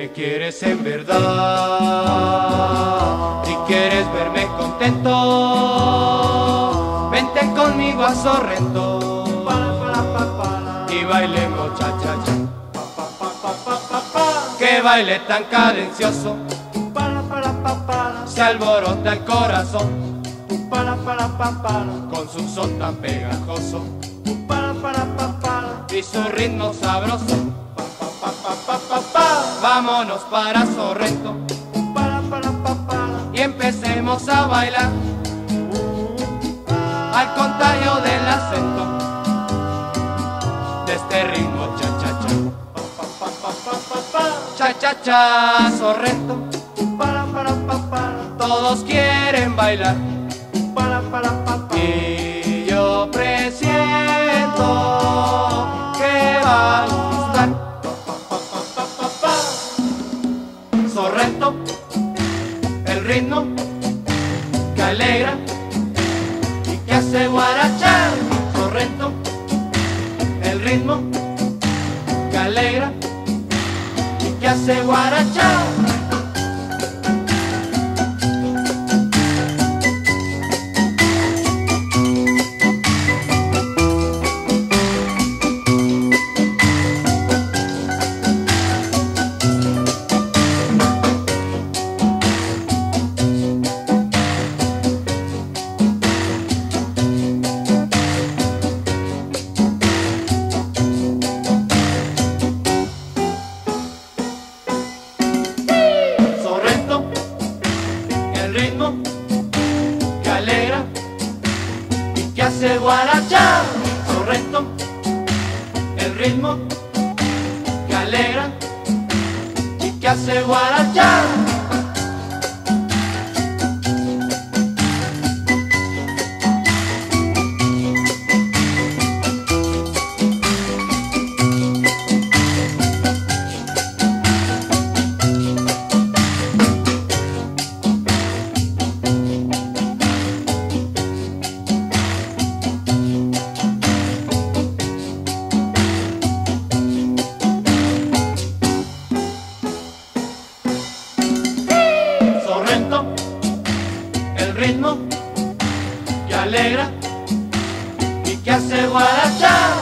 me quieres en verdad, si quieres verme contento, vente conmigo a Sorrento. Y bailemos cha cha cha. Que baile tan cadencioso, se alborota el corazón. Con su son tan pegajoso. Y su ritmo sabroso. Vámonos para Sorrento. Y empecemos a bailar. Al contagio del acento. De este ritmo cha cha cha. Cha cha cha, Sorrento. Todos quieren bailar El ritmo que alegra y que hace guarachar. Sorrento, el ritmo que alegra y que hace guarachar. Alegra y que hace guarachar. Sorrento, el ritmo que alegra y que hace guarachar. Ritmo que alegra y que hace guarachar.